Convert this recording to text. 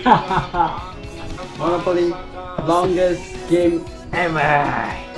Monopoly, longest game ever!